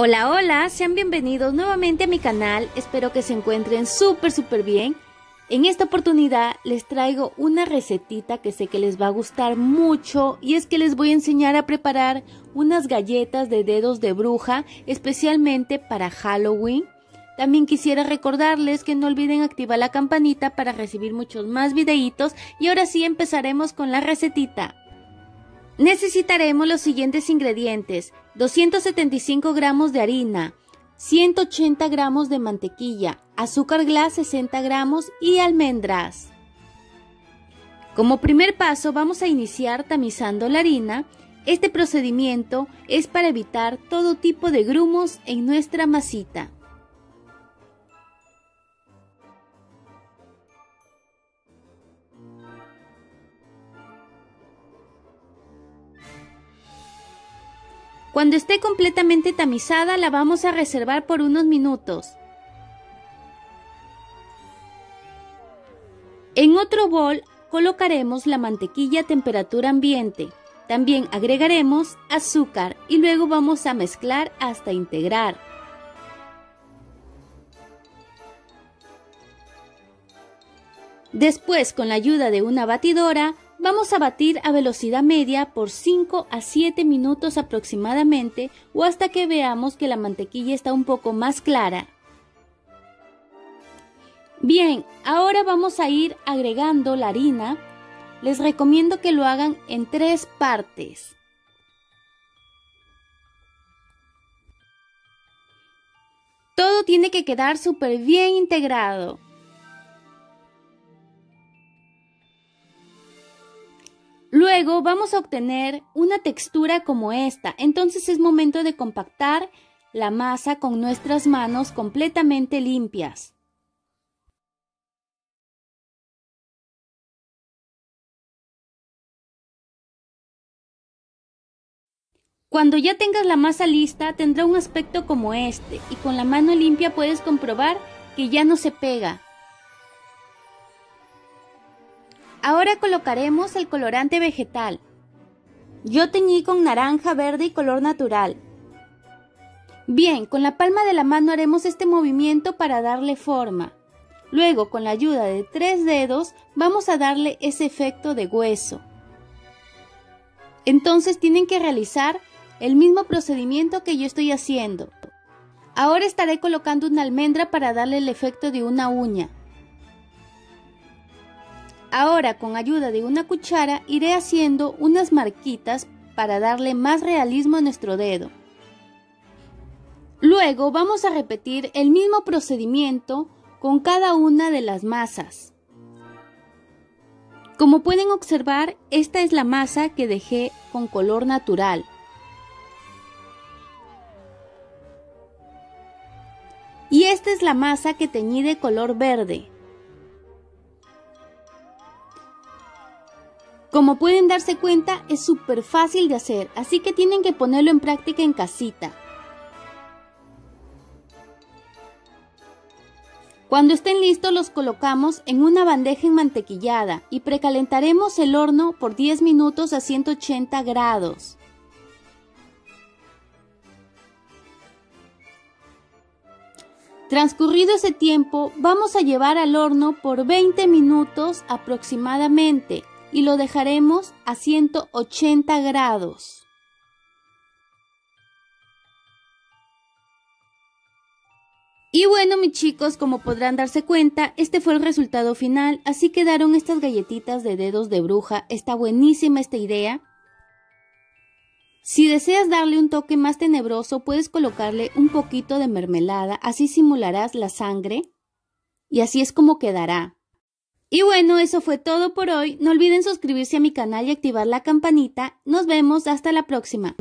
Hola, hola, sean bienvenidos nuevamente a mi canal, espero que se encuentren súper, súper bien. En esta oportunidad les traigo una recetita que sé que les va a gustar mucho y es que les voy a enseñar a preparar unas galletas de dedos de bruja especialmente para Halloween. También quisiera recordarles que no olviden activar la campanita para recibir muchos más videitos y ahora sí empezaremos con la recetita. Necesitaremos los siguientes ingredientes. 275 gramos de harina, 180 gramos de mantequilla, azúcar glass 60 gramos y almendras. Como primer paso vamos a iniciar tamizando la harina. Este procedimiento es para evitar todo tipo de grumos en nuestra masita. Cuando esté completamente tamizada la vamos a reservar por unos minutos. En otro bol colocaremos la mantequilla a temperatura ambiente. También agregaremos azúcar y luego vamos a mezclar hasta integrar. Después, con la ayuda de una batidora, Vamos a batir a velocidad media por 5 a 7 minutos aproximadamente o hasta que veamos que la mantequilla está un poco más clara. Bien, ahora vamos a ir agregando la harina. Les recomiendo que lo hagan en tres partes. Todo tiene que quedar súper bien integrado. Luego vamos a obtener una textura como esta, entonces es momento de compactar la masa con nuestras manos completamente limpias. Cuando ya tengas la masa lista tendrá un aspecto como este y con la mano limpia puedes comprobar que ya no se pega. Ahora colocaremos el colorante vegetal. Yo teñí con naranja, verde y color natural. Bien, con la palma de la mano haremos este movimiento para darle forma. Luego, con la ayuda de tres dedos, vamos a darle ese efecto de hueso. Entonces tienen que realizar el mismo procedimiento que yo estoy haciendo. Ahora estaré colocando una almendra para darle el efecto de una uña. Ahora con ayuda de una cuchara iré haciendo unas marquitas para darle más realismo a nuestro dedo. Luego vamos a repetir el mismo procedimiento con cada una de las masas. Como pueden observar, esta es la masa que dejé con color natural. Y esta es la masa que teñí de color verde. Como pueden darse cuenta, es súper fácil de hacer, así que tienen que ponerlo en práctica en casita. Cuando estén listos los colocamos en una bandeja enmantequillada y precalentaremos el horno por 10 minutos a 180 grados. Transcurrido ese tiempo, vamos a llevar al horno por 20 minutos aproximadamente y lo dejaremos a 180 grados. Y bueno, mis chicos, como podrán darse cuenta, este fue el resultado final, así quedaron estas galletitas de dedos de bruja. Está buenísima esta idea. Si deseas darle un toque más tenebroso, puedes colocarle un poquito de mermelada, así simularás la sangre. Y así es como quedará. Y bueno, eso fue todo por hoy. No olviden suscribirse a mi canal y activar la campanita. Nos vemos hasta la próxima.